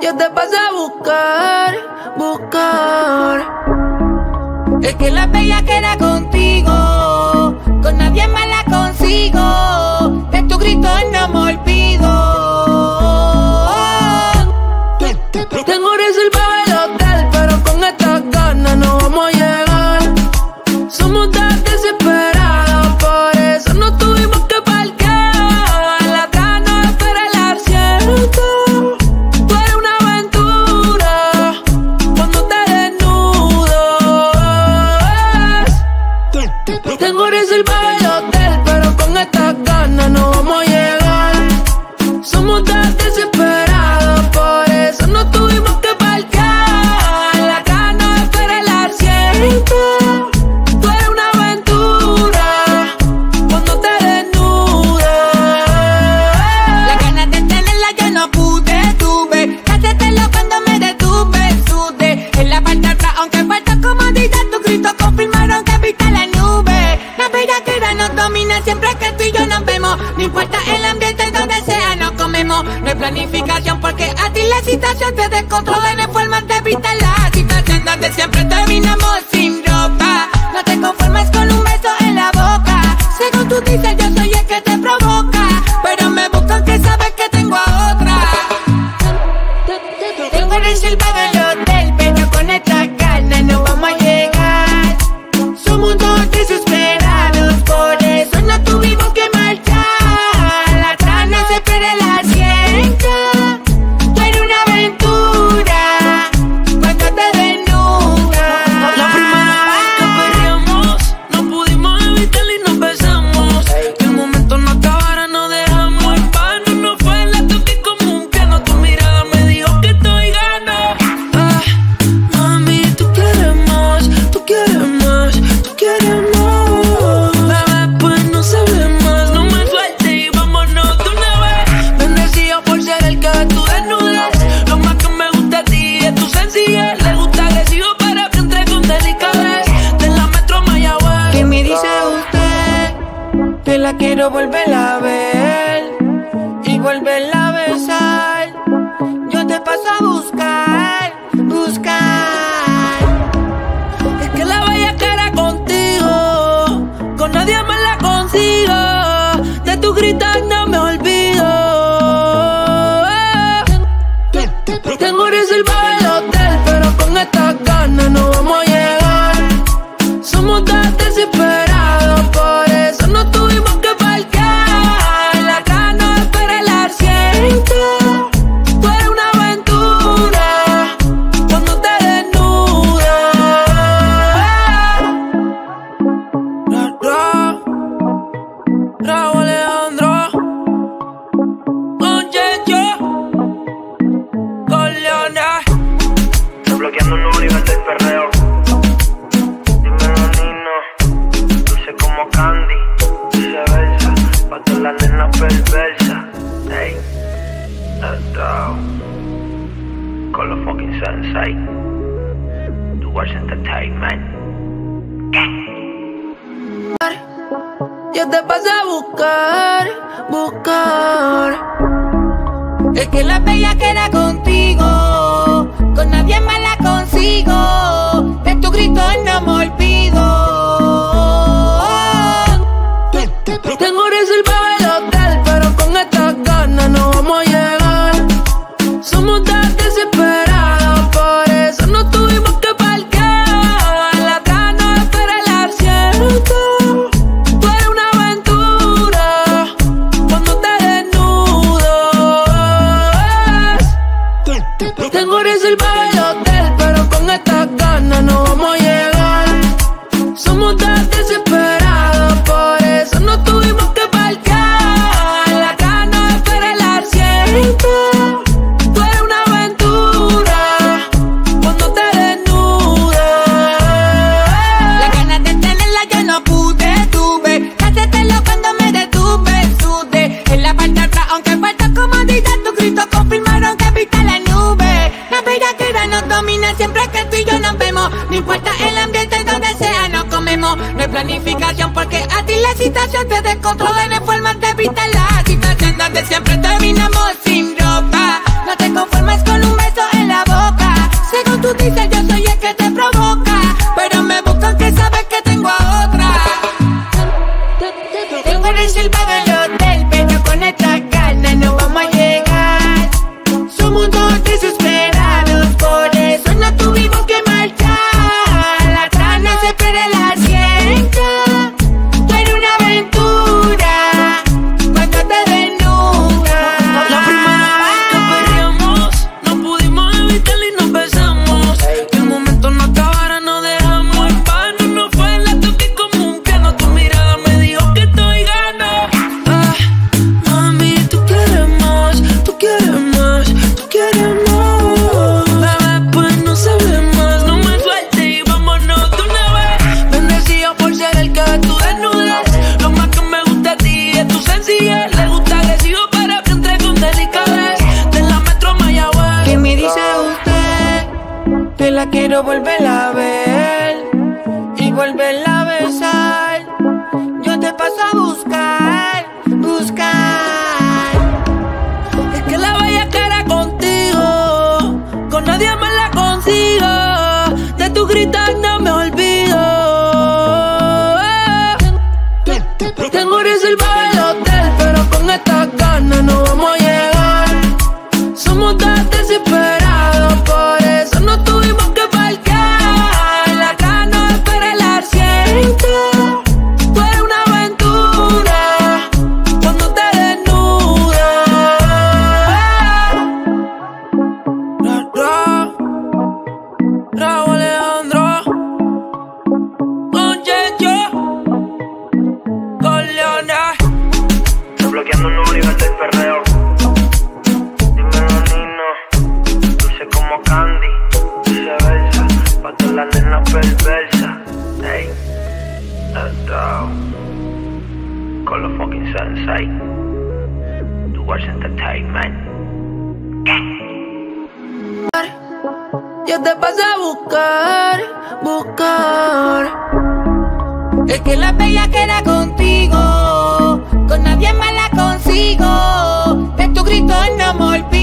Yo te paso a buscar, buscar. Es que la bella queda contigo, con nadie más la consigo. De tu grito no me. la quiero volver a ver y volverla a besar. Yo te paso a buscar siempre que tú y yo nos vemos. No importa el ambiente donde sea, nos comemos. No hay planificación porque a ti la situación te descontrola. No hay forma de evitarla. La situación donde siempre Entertainment. Yo te paso a buscar, buscar. Es que la bella queda contigo, con nadie más la consigo. De tu grito no me olvido.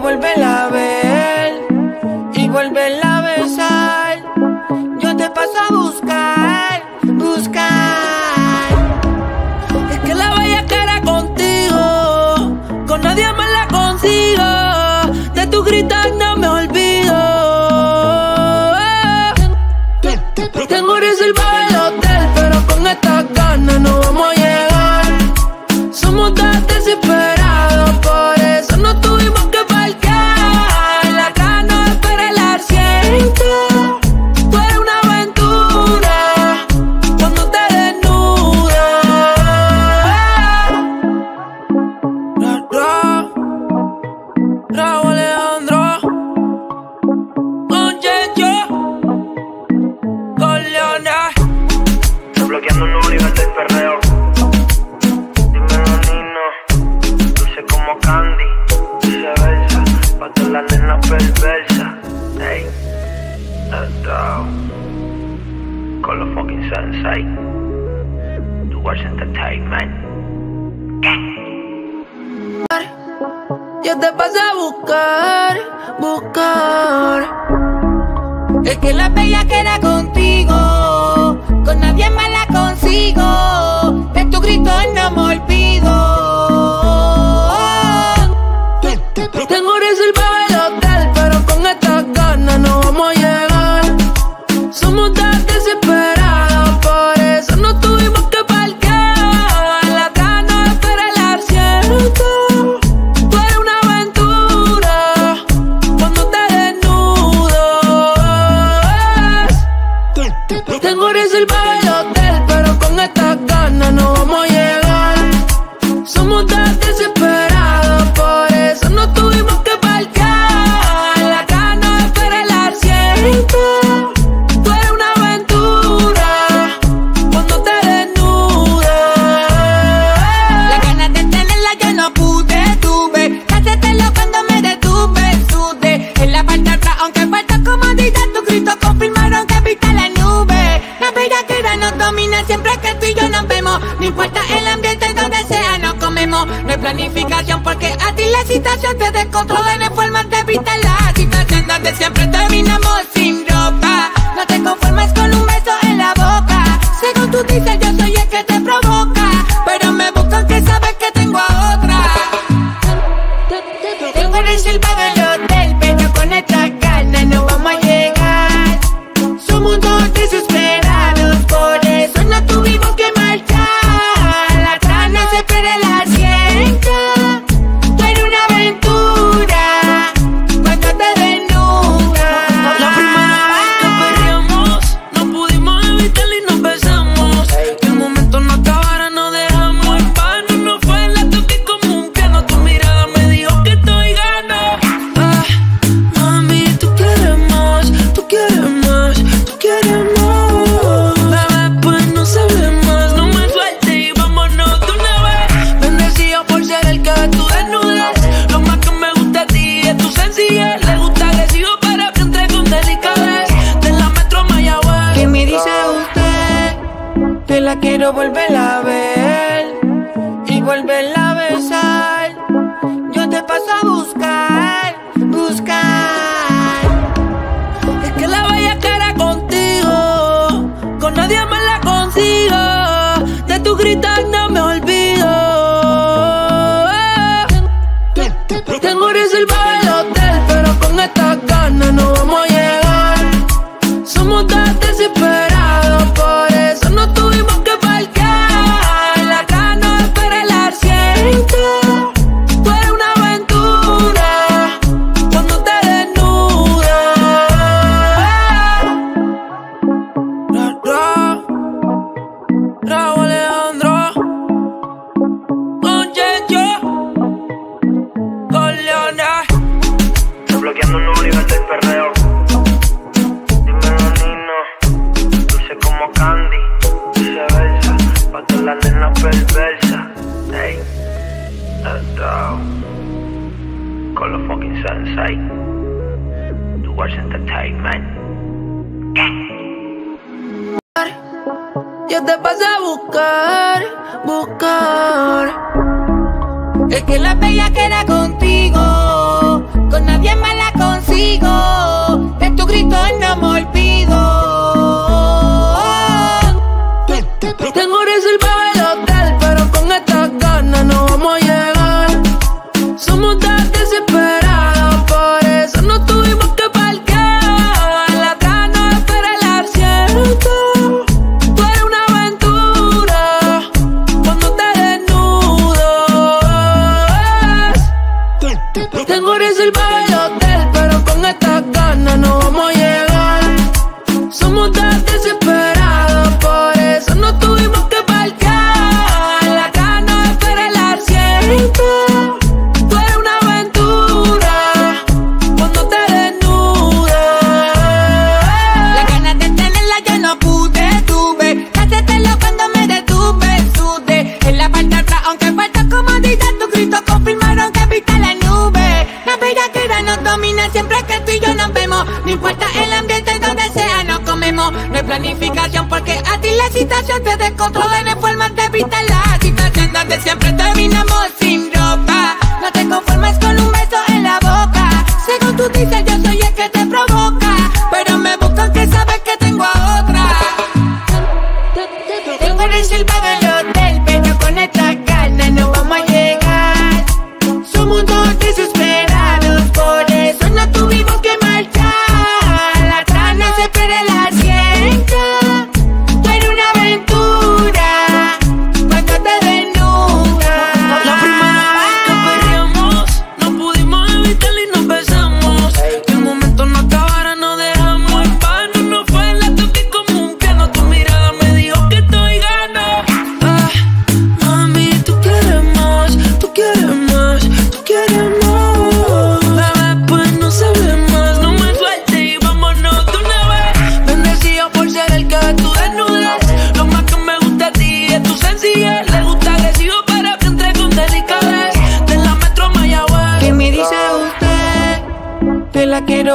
volver Pa' que a ti la situación te descontrole en forma de evitar la situación donde siempre gritándome The Yo te paso a buscar, buscar. Es que la bella queda contigo, con nadie más la consigo. De tu grito no amor. Tengo eres el baile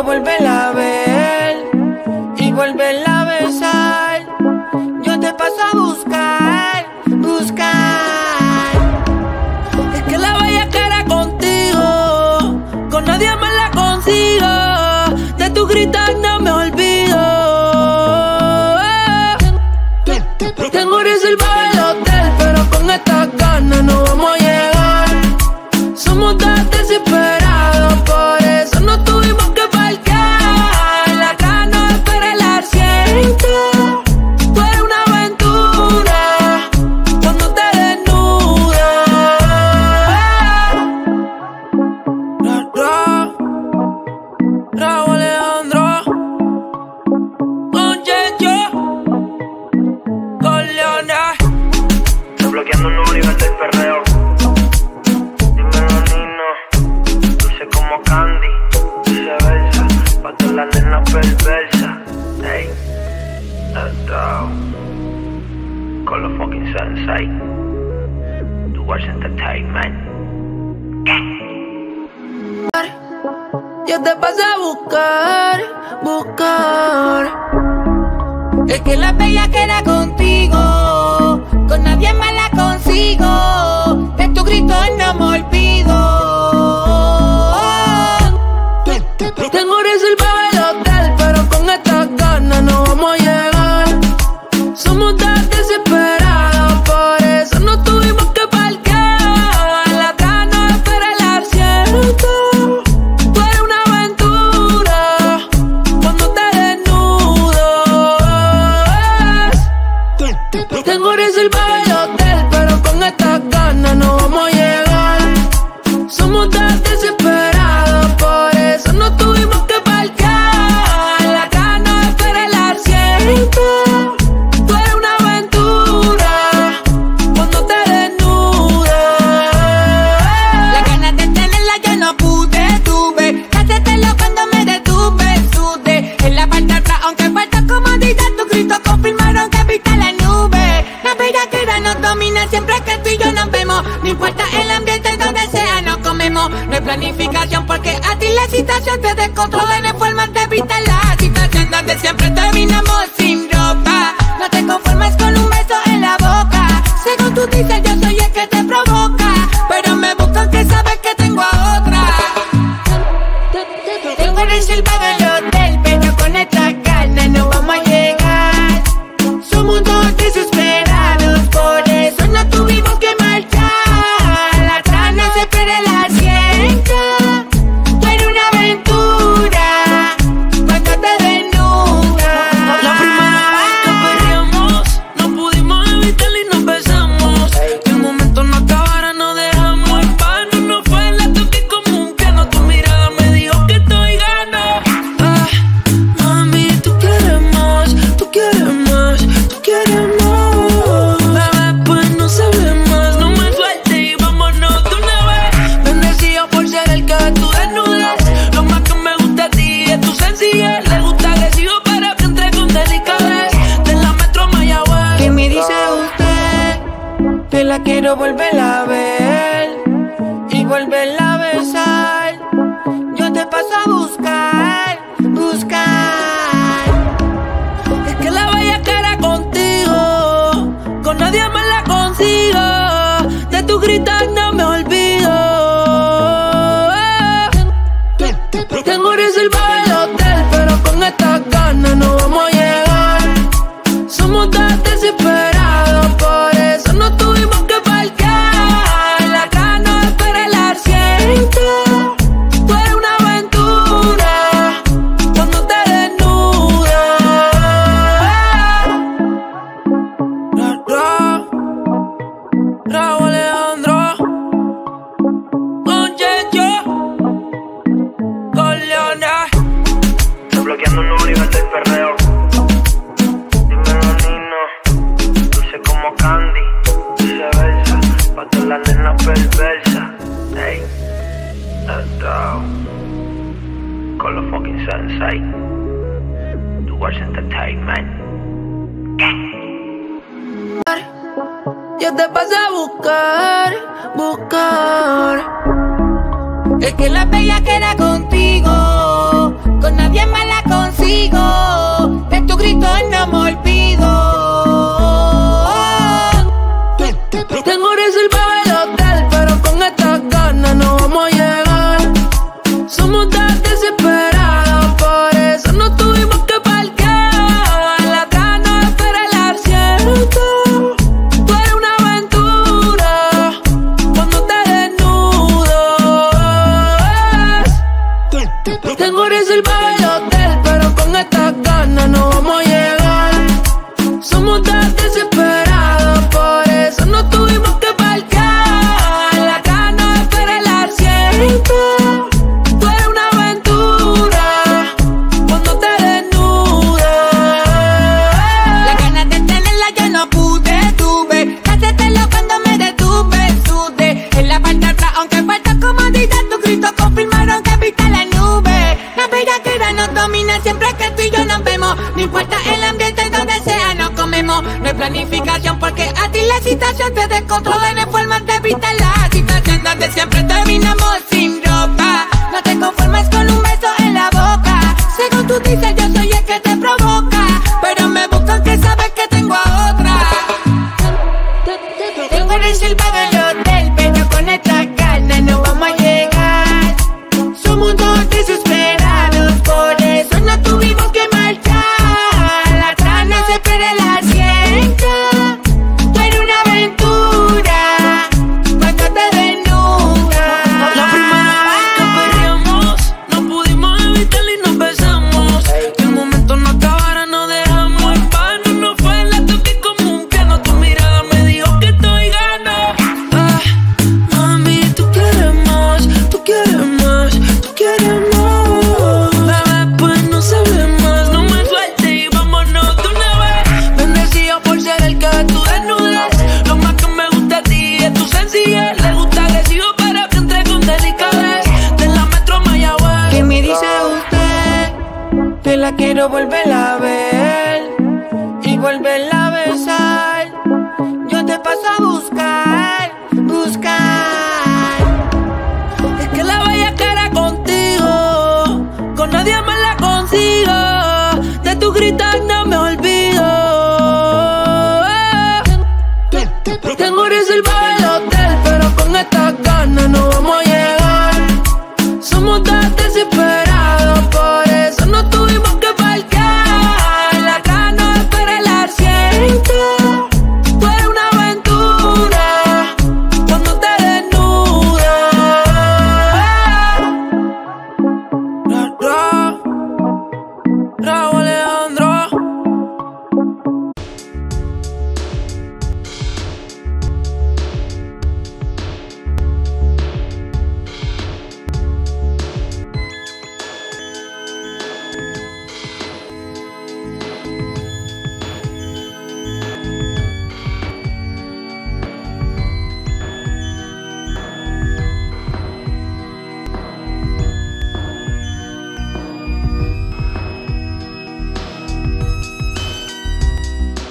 Volver. gritar no me olvides. como Candy, viceversa, pa' que la nena perversa, ey, down, con los fucking sensei, tu watch entertainment. Yo te paso a buscar, buscar. Es que la bella queda contigo, con nadie más la consigo. De tu grito no me olvido.